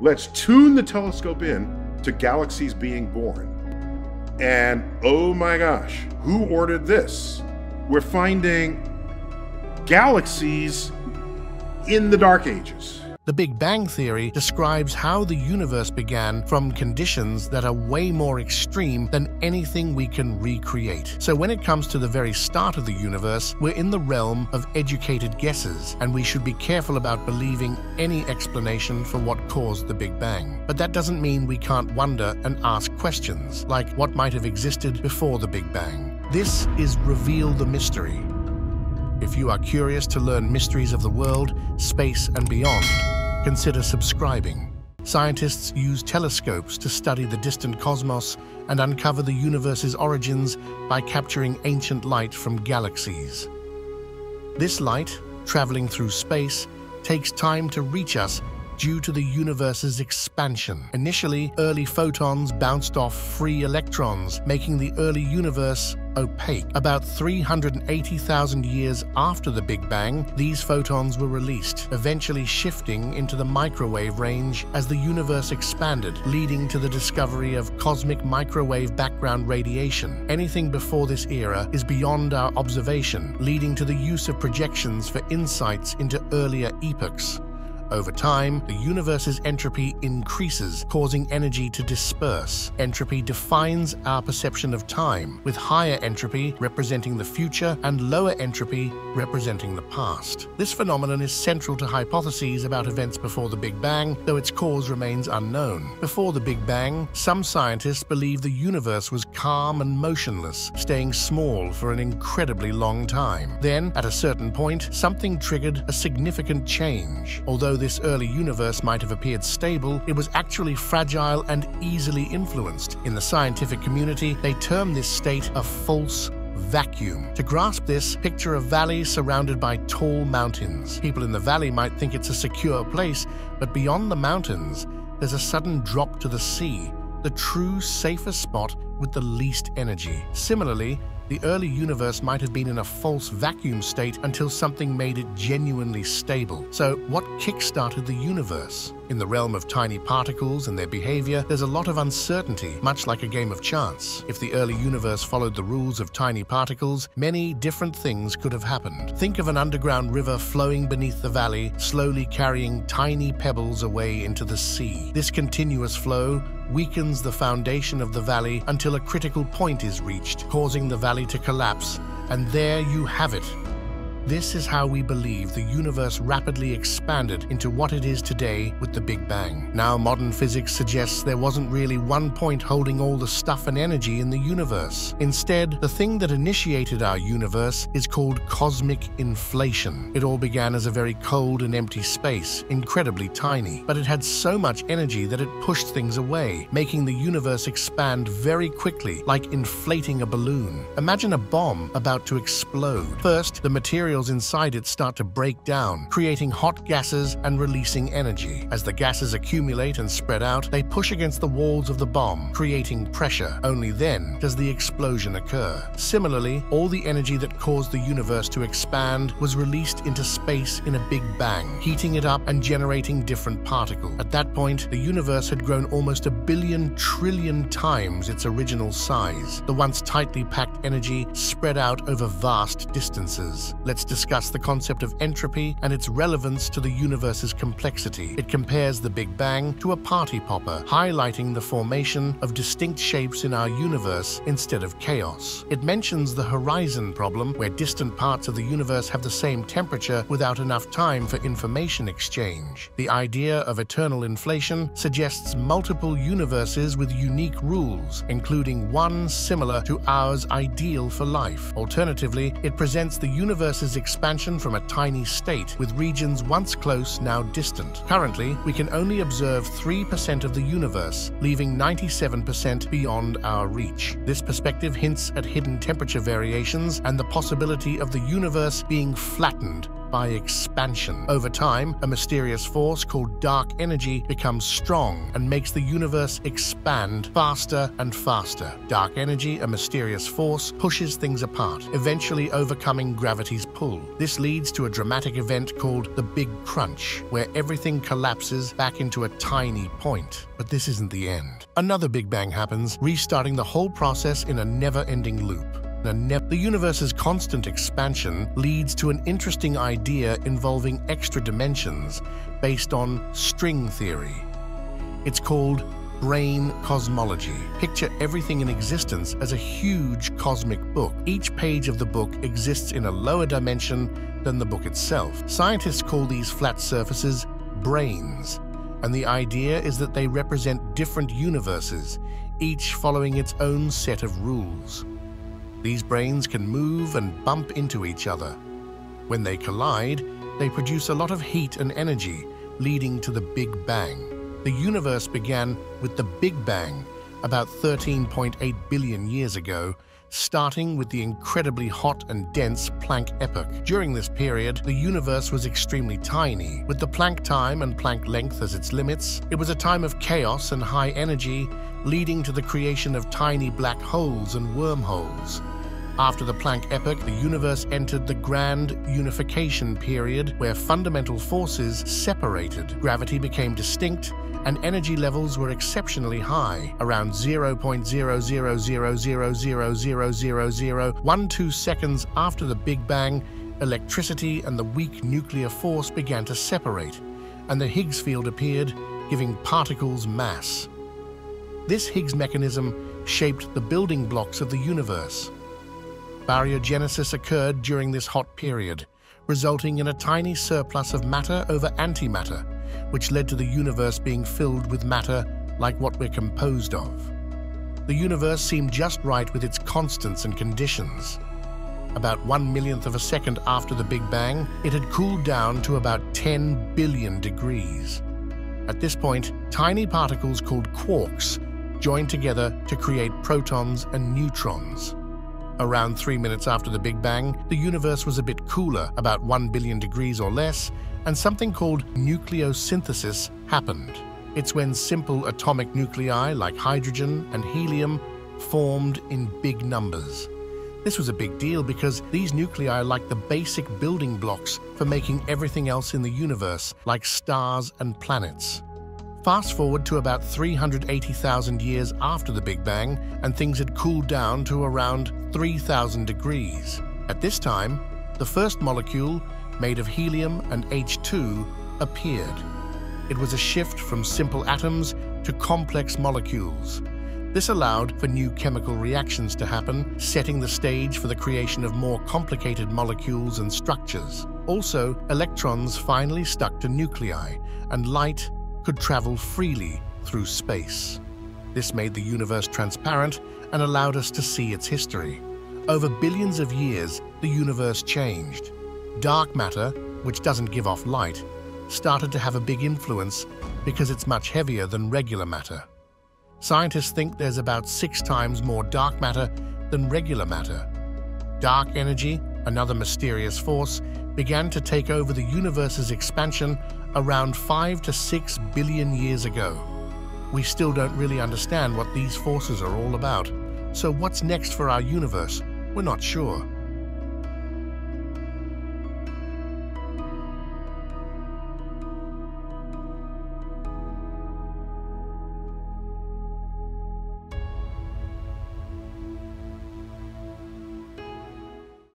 let's tune the telescope in to galaxies being born. And oh my gosh, who ordered this? We're finding galaxies in the Dark Ages. The Big Bang Theory describes how the universe began from conditions that are way more extreme than anything we can recreate. So when it comes to the very start of the universe, we're in the realm of educated guesses, and we should be careful about believing any explanation for what caused the Big Bang. But that doesn't mean we can't wonder and ask questions, like what might have existed before the Big Bang. This is Reveal the Mystery, if you are curious to learn mysteries of the world, space, and beyond, consider subscribing. Scientists use telescopes to study the distant cosmos and uncover the universe's origins by capturing ancient light from galaxies. This light, traveling through space, takes time to reach us due to the universe's expansion. Initially, early photons bounced off free electrons, making the early universe opaque. About 380,000 years after the Big Bang, these photons were released, eventually shifting into the microwave range as the universe expanded, leading to the discovery of cosmic microwave background radiation. Anything before this era is beyond our observation, leading to the use of projections for insights into earlier epochs. Over time, the universe's entropy increases, causing energy to disperse. Entropy defines our perception of time, with higher entropy representing the future and lower entropy representing the past. This phenomenon is central to hypotheses about events before the Big Bang, though its cause remains unknown. Before the Big Bang, some scientists believe the universe was calm and motionless, staying small for an incredibly long time. Then, at a certain point, something triggered a significant change. Although this early universe might have appeared stable, it was actually fragile and easily influenced. In the scientific community, they term this state a false vacuum. To grasp this, picture a valley surrounded by tall mountains. People in the valley might think it's a secure place, but beyond the mountains, there's a sudden drop to the sea, the true safest spot with the least energy. Similarly, the early universe might have been in a false vacuum state until something made it genuinely stable. So, what kick-started the universe? In the realm of tiny particles and their behavior, there's a lot of uncertainty, much like a game of chance. If the early universe followed the rules of tiny particles, many different things could have happened. Think of an underground river flowing beneath the valley, slowly carrying tiny pebbles away into the sea. This continuous flow weakens the foundation of the valley until a critical point is reached, causing the valley to collapse, and there you have it, this is how we believe the universe rapidly expanded into what it is today with the Big Bang. Now, modern physics suggests there wasn't really one point holding all the stuff and energy in the universe. Instead, the thing that initiated our universe is called cosmic inflation. It all began as a very cold and empty space, incredibly tiny, but it had so much energy that it pushed things away, making the universe expand very quickly, like inflating a balloon. Imagine a bomb about to explode. First, the material materials inside it start to break down, creating hot gases and releasing energy. As the gases accumulate and spread out, they push against the walls of the bomb, creating pressure. Only then does the explosion occur. Similarly, all the energy that caused the universe to expand was released into space in a big bang, heating it up and generating different particles. At that point, the universe had grown almost a billion trillion times its original size. The once tightly packed energy spread out over vast distances. Let's discuss the concept of entropy and its relevance to the universe's complexity. It compares the Big Bang to a party popper, highlighting the formation of distinct shapes in our universe instead of chaos. It mentions the horizon problem, where distant parts of the universe have the same temperature without enough time for information exchange. The idea of eternal inflation suggests multiple universes with unique rules, including one similar to ours ideal for life. Alternatively, it presents the universe's expansion from a tiny state, with regions once close now distant. Currently, we can only observe 3% of the universe, leaving 97% beyond our reach. This perspective hints at hidden temperature variations and the possibility of the universe being flattened by expansion. Over time, a mysterious force called dark energy becomes strong and makes the universe expand faster and faster. Dark energy, a mysterious force, pushes things apart, eventually overcoming gravity's pull. This leads to a dramatic event called the Big Crunch, where everything collapses back into a tiny point. But this isn't the end. Another Big Bang happens, restarting the whole process in a never-ending loop. The universe's constant expansion leads to an interesting idea involving extra dimensions based on string theory. It's called brane cosmology. Picture everything in existence as a huge cosmic book. Each page of the book exists in a lower dimension than the book itself. Scientists call these flat surfaces branes, and the idea is that they represent different universes, each following its own set of rules. These branes can move and bump into each other. When they collide, they produce a lot of heat and energy, leading to the Big Bang. The universe began with the Big Bang about 13.8 billion years ago, starting with the incredibly hot and dense Planck epoch. During this period, the universe was extremely tiny. With the Planck time and Planck length as its limits, it was a time of chaos and high energy, leading to the creation of tiny black holes and wormholes. After the Planck epoch, the universe entered the grand unification period where fundamental forces separated. Gravity became distinct and energy levels were exceptionally high, around 0.00000000012 seconds after the Big Bang, electricity and the weak nuclear force began to separate, and the Higgs field appeared, giving particles mass. This Higgs mechanism shaped the building blocks of the universe. Baryogenesis occurred during this hot period, resulting in a tiny surplus of matter over antimatter, which led to the universe being filled with matter like what we're composed of. The universe seemed just right with its constants and conditions. About one millionth of a second after the Big Bang, it had cooled down to about 10 billion degrees. At this point, tiny particles called quarks joined together to create protons and neutrons. Around three minutes after the Big Bang, the universe was a bit cooler, about 1 billion degrees or less, and something called nucleosynthesis happened. It's when simple atomic nuclei like hydrogen and helium formed in big numbers. This was a big deal because these nuclei are like the basic building blocks for making everything else in the universe, like stars and planets. Fast forward to about 380,000 years after the Big Bang, and things had cooled down to around 3,000 degrees. At this time, the first molecule, made of helium and H2, appeared. It was a shift from simple atoms to complex molecules. This allowed for new chemical reactions to happen, setting the stage for the creation of more complicated molecules and structures. Also, electrons finally stuck to nuclei, and light could travel freely through space. This made the universe transparent and allowed us to see its history. Over billions of years, the universe changed. Dark matter, which doesn't give off light, started to have a big influence because it's much heavier than regular matter. Scientists think there's about six times more dark matter than regular matter. Dark energy, another mysterious force, began to take over the universe's expansion around 5 to 6 billion years ago. We still don't really understand what these forces are all about, so what's next for our universe? We're not sure.